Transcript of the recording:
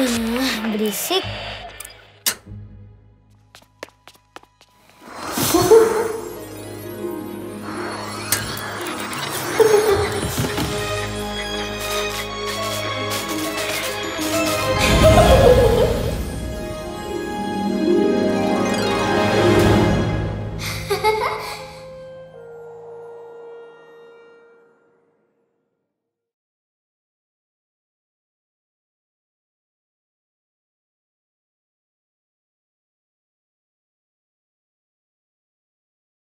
Ih, berisik.